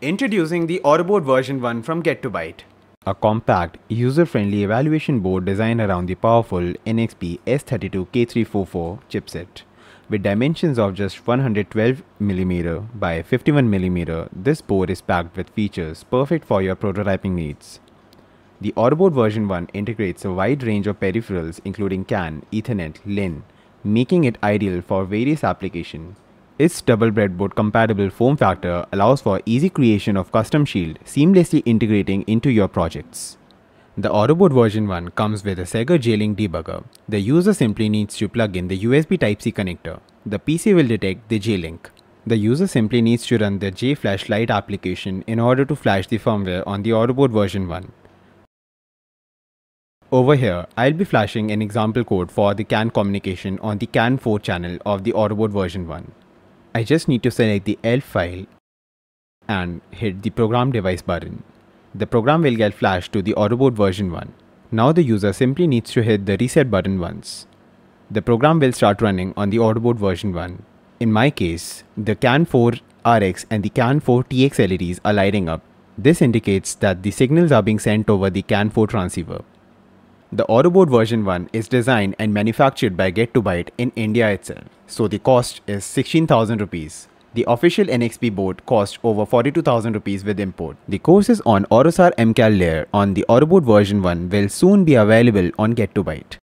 Introducing the Autoboard version 1 from Gettobyte. A compact, user-friendly evaluation board designed around the powerful NXP S32K344 chipset. With dimensions of just 112mm by 51mm, this board is packed with features perfect for your prototyping needs. The Autoboard version 1 integrates a wide range of peripherals including CAN, Ethernet, LIN, making it ideal for various applications. Its double breadboard compatible form factor allows for easy creation of custom shield seamlessly integrating into your projects. The Autoboard version 1 comes with a Segger J-Link debugger. The user simply needs to plug in the USB Type-C connector. The PC will detect the J-Link. The user simply needs to run the J-Flash Lite application in order to flash the firmware on the Autoboard version 1. Over here, I'll be flashing an example code for the CAN communication on the CAN 4 channel of the Autoboard version 1. I just need to select the ELF file and hit the program device button. The program will get flashed to the Autoboard version 1. Now the user simply needs to hit the reset button once. The program will start running on the Autoboard version 1. In my case, the CAN4 RX and the CAN4 TX LEDs are lighting up. This indicates that the signals are being sent over the CAN4 transceiver. The Autoboard version 1 is designed and manufactured by Gettobyte in India itself, so the cost is 16,000 rupees. The official NXP board costs over 42,000 rupees with import. The courses on AutoSAR MCAL layer on the Autoboard version 1 will soon be available on Gettobyte.